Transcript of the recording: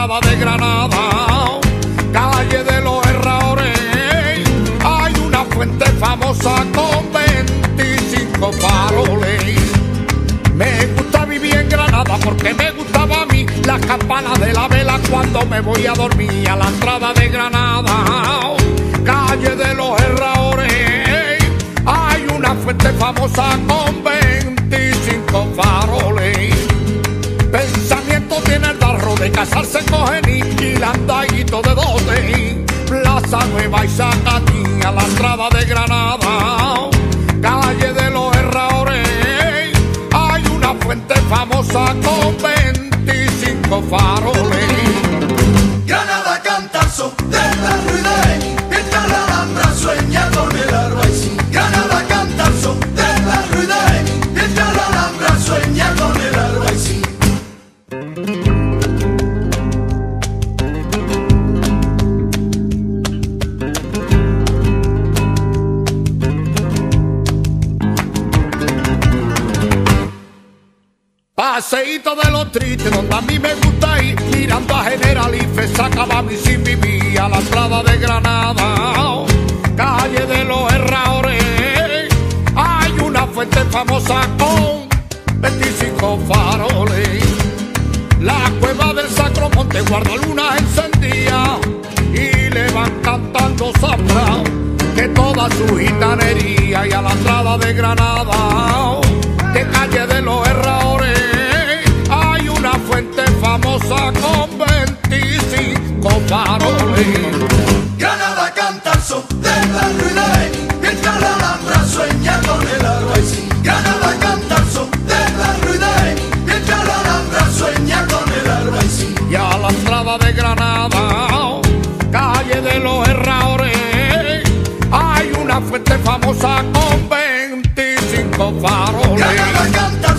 De Granada, calle de los Herradores, hay una fuente famosa con 25 faroles. Me gusta vivir en Granada porque me gustaba a mí las campanas de la vela cuando me voy a dormir a la entrada de Granada, calle de los Herradores, hay una fuente famosa con 25 faroles. Casarse con y landayito de dote. Plaza Nueva y Zacatí a la entrada de Granada, calle de los Herradores. Hay una fuente famosa con 25 faroles. Granada canta el Paseíto de los tristes, donde a mí me gusta ir, mirando a General Ife, sacaba mi vivir a la entrada de Granada, calle de los Herradores. Hay una fuente famosa con 25 faroles. La cueva del Sacromonte guarda luna encendida y le van cantando zambra que toda su gitanería y a la entrada de Granada, de calle de los famosa con 25 faroles. Granada canta el son de la ruideni, mientras la alhambra sueña con el albaicín. Granada canta el son de la ruideni, mientras la alhambra sueña con el albaicín. y a la entrada de Granada, calle de los Herradores, hay una fuente famosa con 25 faroles. Granada canta